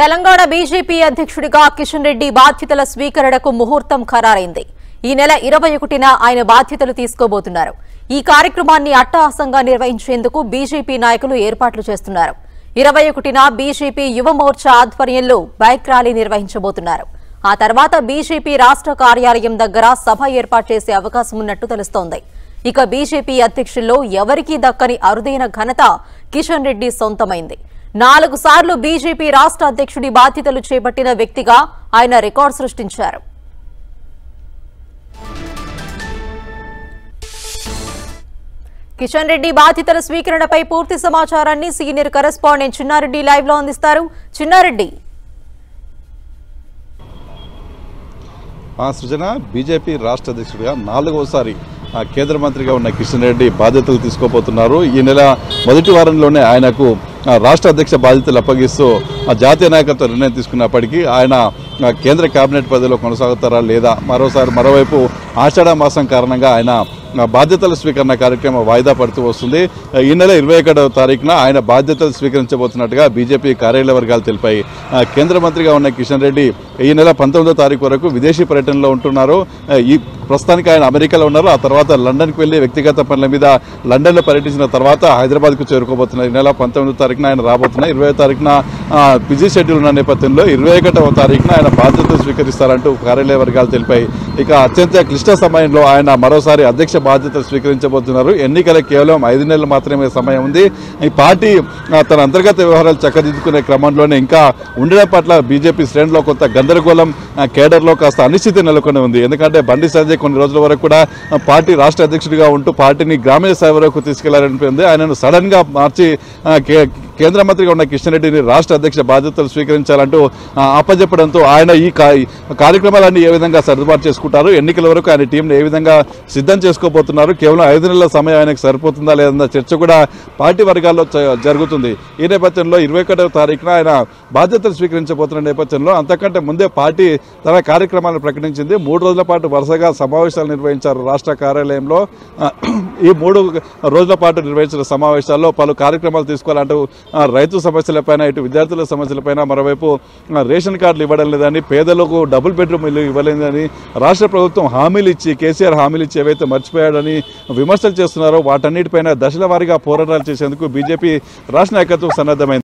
Telangana BJP అధ్యక్షుడిగా కిషన్ రెడ్డి బాధ్యతల స్వీకరణకు ముహూర్తం ఖరారైంది. ఈ నెల ఇరవై ఒకటిన ఆయన బాధ్యతలు తీసుకోబోతున్నారు. ఈ కార్యక్రమాన్ని అట్టహాసంగా నిర్వహించేందుకు బీజేపీ నాయకులు ఏర్పాట్లు చేస్తున్నారు. ఇరవై ఒకటిన బీజేపీ యువ మోర్చా ఆధ్వర్యంలో బైక్ ర్యాలీ నిర్వహించబోతున్నారు. ఆ తర్వాత బీజేపీ రాష్ట్ర కార్యాలయం దగ్గర సభ ఏర్పాటు చేసే అవకాశం ఉన్నట్టు తెలుస్తోంది. ఇక బీజేపీ అధ్యక్షుల్లో ఎవరికీ దక్కని అరుదైన ఘనత కిషన్ రెడ్డి సొంతమైంది. నాలుగు సార్లు బీజేపీ రాష్ట్ర అధ్యక్షుడి బాధ్యతలు చేపట్టిన వ్యక్తిగా ఆయన రికార్డు సృష్టించారు. కిషన్ రెడ్డి బాధ్యతల స్వీకరణపై పూర్తి సమాచారాన్ని సీనియర్ కరెస్పాండెంట్ చిన్నారెడ్డి లైవ్లో అందిస్తారు. చిన్నారెడ్డి. సృజన బీజేపీ రాష్ట్ర అధ్యక్షుడిగా నాలుగోసారి ఆ, కేంద్ర మంత్రిగా ఉన్న కిషన్ రెడ్డి బాధ్యతలు తీసుకోబోతున్నారు. ఈ నెల మొదటి వారంలోనే ఆయనకు ఆ, రాష్ట్ర అధ్యక్ష బాధ్యతలు అప్పగిస్తూ ఆ, జాతీయ నాయకత్వం నిర్ణయం తీసుకున్నప్పటికీ ఆయన కేంద్ర కేబినెట్ పదవిలో కొనసాగుతారా లేదా మరోసారి మరోవైపు ఆషాఢ మాసం కారణంగా ఆయన బాధ్యతల స్వీకరణ కార్యక్రమం వాయిదా పడుతూ వస్తుంది. ఈ నెల ఇరవై ఒకటవ తారీఖున ఆయన బాధ్యతలు స్వీకరించబోతున్నట్టుగా బీజేపీ కార్యాలయ వర్గాలు తెలిపాయి. కేంద్ర మంత్రిగా ఉన్న కిషన్ రెడ్డి ఈ నెల పంతొమ్మిదో తారీఖు వరకు విదేశీ పర్యటనలో ఉంటున్నారు. ఈ ప్రస్తుతానికి ఆయన అమెరికాలో ఉన్నారు. ఆ తర్వాత లండన్కి వెళ్ళి వ్యక్తిగత పనుల మీద లండన్లో పర్యటించిన తర్వాత హైదరాబాద్కు చేరుకోబోతున్నారు. ఈ నెల పంతొమ్మిదో తారీఖున ఆయన రాబోతున్నారు. ఇరవై తారీఖున బిజీ షెడ్యూల్ ఉన్న నేపథ్యంలో ఇరవై ఒకటవ తారీఖున ఆయన బాధ్యతలు స్వీకరిస్తారంటూ కార్యాలయ వర్గాలు తెలిపాయి. ఇక అత్యంత క్లిష్ట సమయంలో ఆయన మరోసారి అధ్యక్ష బాధ్యతలు స్వీకరించబోతున్నారు. ఎన్నికలకు కేవలం ఐదు నెలలు మాత్రమే సమయం ఉంది. ఈ పార్టీ తన అంతర్గత వ్యవహారాలు చక్కదిద్దుకునే క్రమంలోనే ఇంకా ఉండడం పట్ల బీజేపీ శ్రేణిలో కొంత గందరగోళం కేడర్లో కాస్త అనిశ్చితి నెలకొని ఉంది. ఎందుకంటే బండి సంజయ్ కొన్ని రోజుల వరకు కూడా పార్టీ రాష్ట్ర అధ్యక్షుడిగా ఉంటూ పార్టీని గ్రామీణ స్థాయి వరకు తీసుకెళ్ళారనిపోయింది ఆయనను సడన్గా మార్చి కే- కేంద్ర మంత్రిగా ఉన్న కిషన్ రెడ్డిని రాష్ట్ర అధ్యక్ష బాధ్యతలు స్వీకరించాలంటూ అప్పజెప్పడంతో ఆయన ఈ కార్యక్రమాలన్నీ ఏ విధంగా సర్దుబాటు చేసుకుంటారు? ఎన్నికల వరకు ఆయన టీంను ఏ విధంగా సిద్ధం చేసుకోబోతున్నారు? కేవలం ఐదు నెలల సమయం ఆయనకు సరిపోతుందా లేదన్న చర్చ కూడా పార్టీ వర్గాల్లో జరుగుతుంది. ఈ నేపథ్యంలో ఇరవై ఒకటవ తారీఖున ఆయన బాధ్యతలు స్వీకరించబోతున్న నేపథ్యంలో అంతకంటే ముందే పార్టీ తన కార్యక్రమాలను ప్రకటించింది. మూడు రోజుల పాటు వరుసగా సమావేశాలు నిర్వహించారు రాష్ట్ర కార్యాలయంలో. ఈ మూడు రోజుల పాటు నిర్వహించిన సమావేశాల్లో పలు కార్యక్రమాలు తీసుకోవాలంటూ రైతు సమస్యలపైన ఇటు విద్యార్థుల సమస్యలపైన మరోవైపు రేషన్ కార్డులు ఇవ్వడం లేదని పేదలకు డబుల్ బెడ్రూమ్ ఇల్లు ఇవ్వలేదని రాష్ట్ర ప్రభుత్వం హామీలు ఇచ్చి కేసీఆర్ హామీలు ఇచ్చి ఏవైతే మర్చిపోయాడని విమర్శలు చేస్తున్నారో వాటన్నిటిపైన దశల వారీగా పోరాటాలు చేసేందుకు బీజేపీ రాష్ట్ర నాయకత్వం సన్నద్ధమైంది.